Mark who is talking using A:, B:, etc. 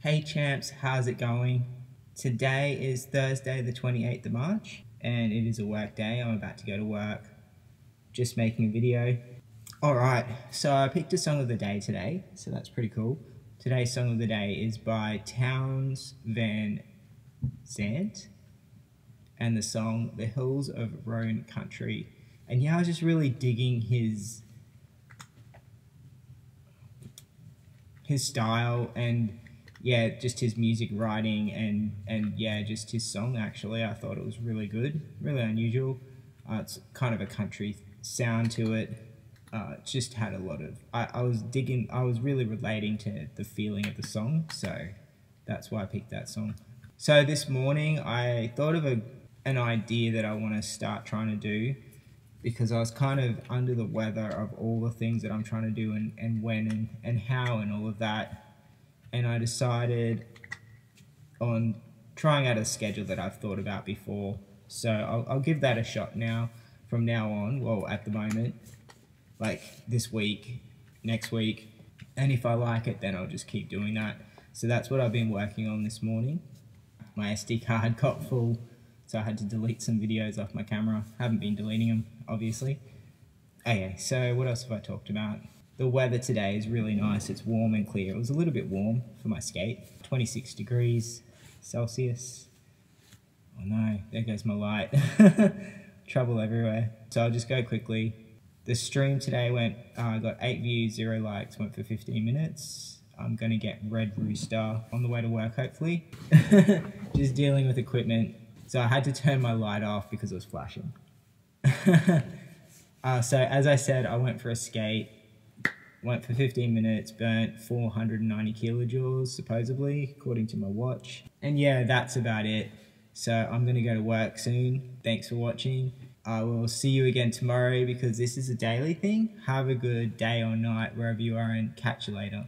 A: Hey champs, how's it going? Today is Thursday, the 28th of March, and it is a work day. I'm about to go to work, just making a video. Alright, so I picked a song of the day today, so that's pretty cool. Today's song of the day is by Townes Van Zandt, and the song The Hills of Roane Country. And yeah, I was just really digging his his style and yeah, just his music writing and and yeah, just his song. Actually, I thought it was really good, really unusual. Uh, it's kind of a country sound to it. Uh, just had a lot of. I, I was digging. I was really relating to the feeling of the song, so that's why I picked that song. So this morning, I thought of a an idea that I want to start trying to do because I was kind of under the weather of all the things that I'm trying to do and, and when and, and how and all of that. And I decided on trying out a schedule that I've thought about before. So I'll, I'll give that a shot now, from now on, well, at the moment, like this week, next week. And if I like it, then I'll just keep doing that. So that's what I've been working on this morning. My SD card got full so I had to delete some videos off my camera. Haven't been deleting them, obviously. Okay, so what else have I talked about? The weather today is really nice. It's warm and clear. It was a little bit warm for my skate. 26 degrees Celsius. Oh no, there goes my light. Trouble everywhere. So I'll just go quickly. The stream today went, I uh, got 8 views, 0 likes, went for 15 minutes. I'm going to get Red Rooster on the way to work, hopefully. just dealing with equipment so I had to turn my light off because it was flashing. uh, so as I said, I went for a skate, went for 15 minutes, burnt 490 kilojoules, supposedly, according to my watch. And yeah, that's about it. So I'm going to go to work soon. Thanks for watching. I will see you again tomorrow because this is a daily thing. Have a good day or night wherever you are and catch you later.